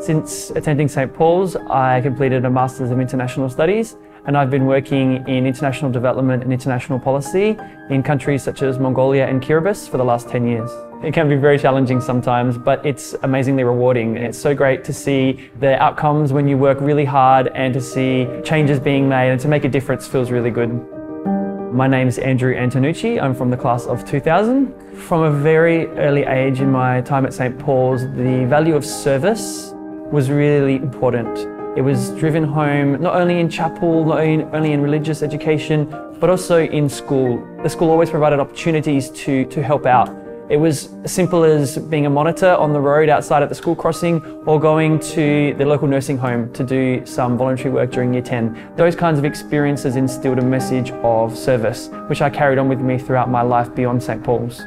Since attending St Paul's, I completed a Masters of International Studies and I've been working in international development and international policy in countries such as Mongolia and Kiribati for the last 10 years. It can be very challenging sometimes, but it's amazingly rewarding. It's so great to see the outcomes when you work really hard and to see changes being made and to make a difference feels really good. My name is Andrew Antenucci. I'm from the class of 2000. From a very early age in my time at St Paul's, the value of service was really important. It was driven home not only in chapel, not only in religious education, but also in school. The school always provided opportunities to, to help out. It was as simple as being a monitor on the road outside at the school crossing or going to the local nursing home to do some voluntary work during year 10. Those kinds of experiences instilled a message of service, which I carried on with me throughout my life beyond St. Paul's.